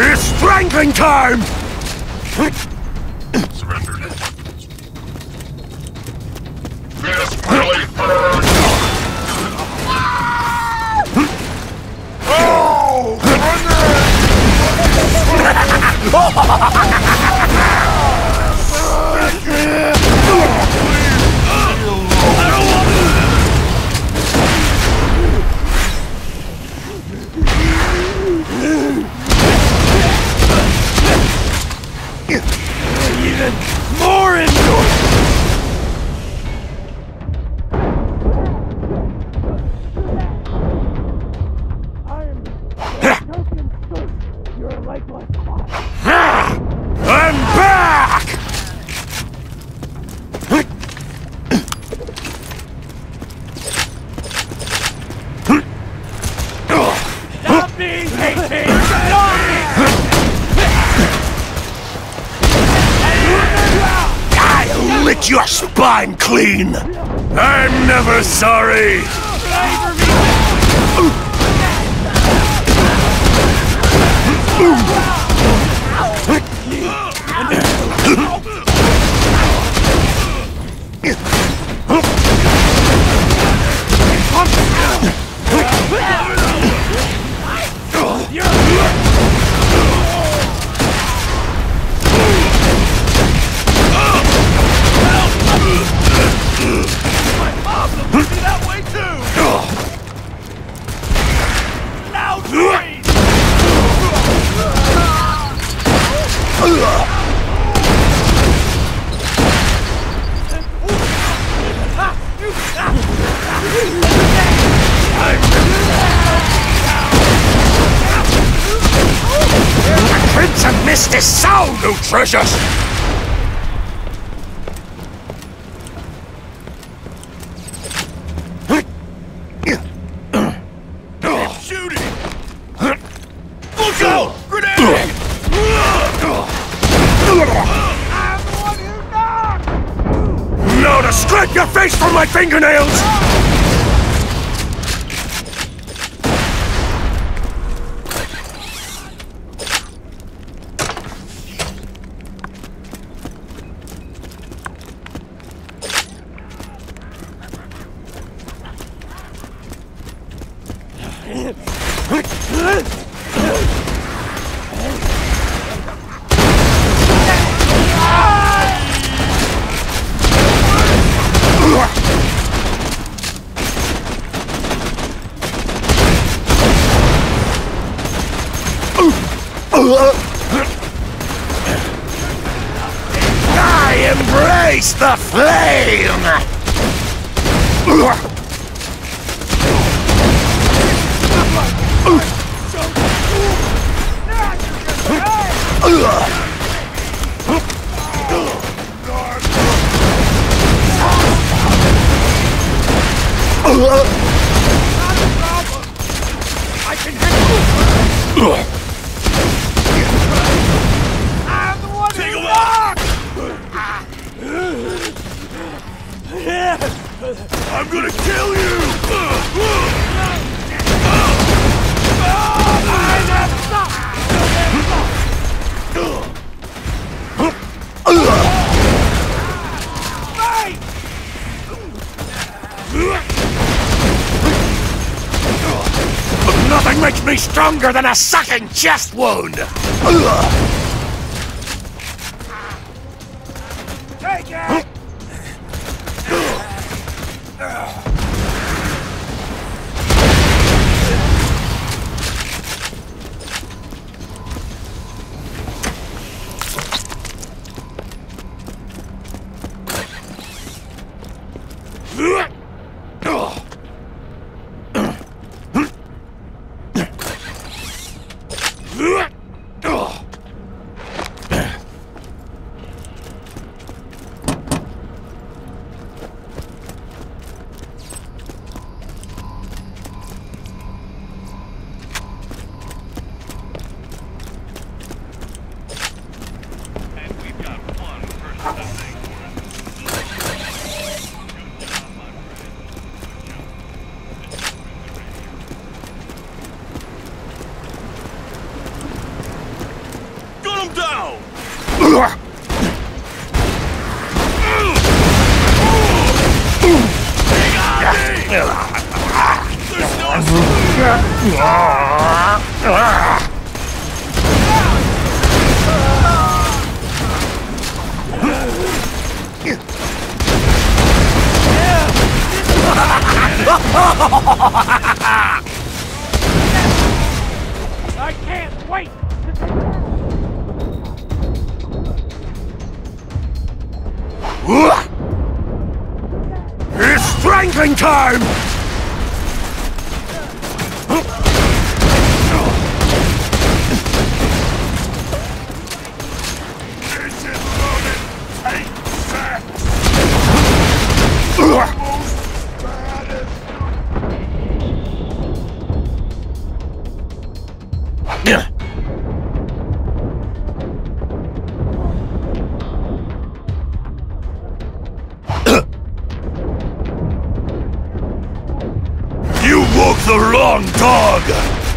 It's strangling time! Your spine clean! I'm never sorry! Crimson Mist is so nutritious! Shooting! Look out! Grenade! No to scrape your face from my fingernails! I embrace the flame! I'm gonna kill you! Nothing makes me stronger than a sucking chest wound! I can't wait! It's strangling time! Woke the wrong dog!